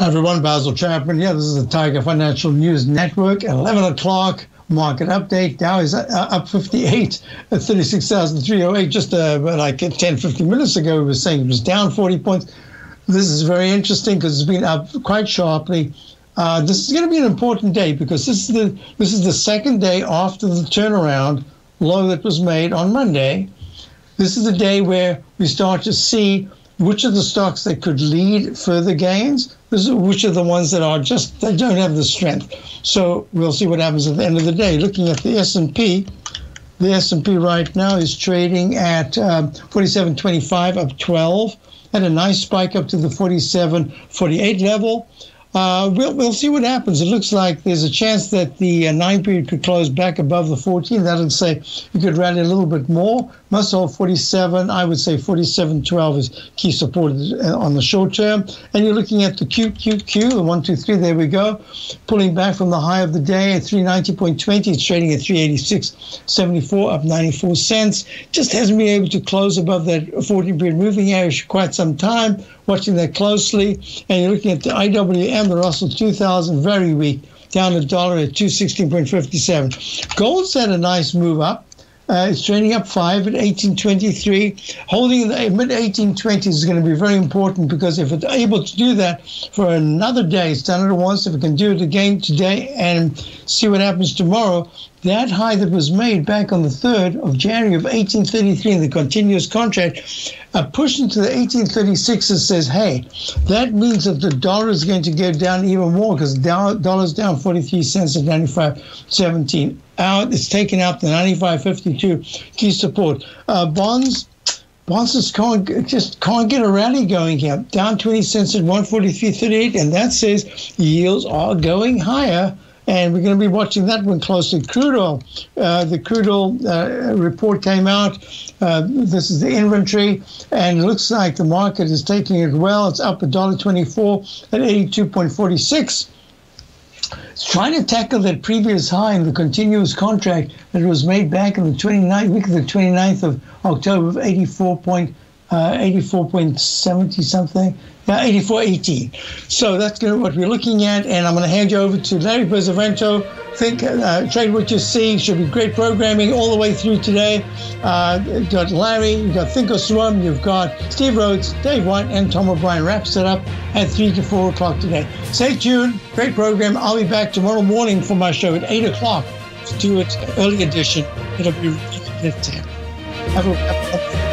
Hi everyone, Basil Chapman. Yeah, this is the Tiger Financial News Network. 11 o'clock market update. Dow is uh, up 58 at 36,308. Just uh, like 10, 15 minutes ago, we were saying it was down 40 points. This is very interesting because it's been up quite sharply. Uh, this is going to be an important day because this is the this is the second day after the turnaround low that was made on Monday. This is the day where we start to see which are the stocks that could lead further gains, which are the ones that are just they don't have the strength. So we'll see what happens at the end of the day. Looking at the S&P, the S&P right now is trading at um, 47.25 up 12, had a nice spike up to the 47.48 level. Uh, we'll, we'll see what happens. It looks like there's a chance that the uh, nine period could close back above the 14. That'll say you could rally a little bit more. Must hold 47. I would say 47.12 is key support uh, on the short term. And you're looking at the QQQ, the one, two, three. There we go, pulling back from the high of the day at 390.20. It's trading at 386.74, up 94 cents. Just hasn't been able to close above that 14 period moving average for quite some time watching that closely. And you're looking at the IWM, the Russell 2000, very weak, down a dollar at 216.57. Gold's had a nice move up. Uh, it's trading up five at 1823. Holding in the mid 1820s is going to be very important because if it's able to do that for another day, it's done it once. If it can do it again today and see what happens tomorrow, that high that was made back on the 3rd of January of 1833 in the continuous contract, uh, pushed into the 1836 and says, hey, that means that the dollar is going to go down even more because dollar's down 43 cents at 95.17. Out, it's taken out the 95.52 key support. Uh, bonds, bonds just can't, just can't get a rally going here. Down 20 cents at 143.38, and that says yields are going higher and we're going to be watching that one closely. Crude oil, uh, the crude oil uh, report came out. Uh, this is the inventory, and it looks like the market is taking it well. It's up $1.24 at 82.46. It's trying to tackle that previous high in the continuous contract that was made back in the 29th week of the 29th of October of 84. Uh, 84.70 something. Yeah, 8418. So that's what we're looking at. And I'm going to hand you over to Larry Pesavento. Think, uh, trade what you see. Should be great programming all the way through today. Uh, you've got Larry, you've got Thinkorswim, you've got Steve Rhodes, Dave White, and Tom O'Brien wraps it up at 3 to 4 o'clock today. Stay tuned. Great program. I'll be back tomorrow morning for my show at 8 o'clock to do its early edition. It'll be at 10. Have a, have a